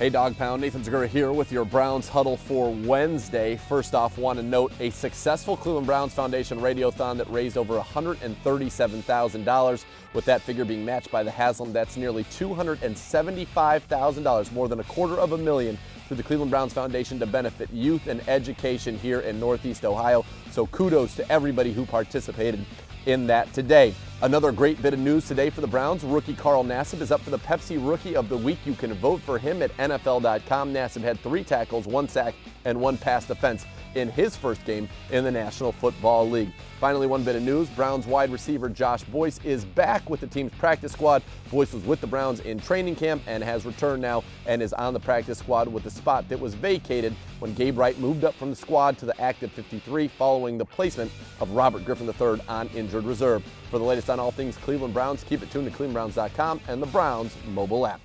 Hey, Dog Pound. Nathan Zegura here with your Browns huddle for Wednesday. First off, want to note a successful Cleveland Browns Foundation radiothon that raised over $137,000, with that figure being matched by the Haslam. That's nearly $275,000, more than a quarter of a million through the Cleveland Browns Foundation to benefit youth and education here in Northeast Ohio. So kudos to everybody who participated in that today. Another great bit of news today for the Browns. Rookie Carl Nassib is up for the Pepsi Rookie of the Week. You can vote for him at NFL.com. Nassib had three tackles, one sack, and one pass defense in his first game in the National Football League. Finally, one bit of news Browns wide receiver Josh Boyce is back with the team's practice squad. Boyce was with the Browns in training camp and has returned now and is on the practice squad with the spot that was vacated when Gabe Wright moved up from the squad to the active 53 following the placement of Robert Griffin III on injured reserve. For the latest on all things Cleveland Browns, keep it tuned to clevelandbrowns.com and the Browns mobile app.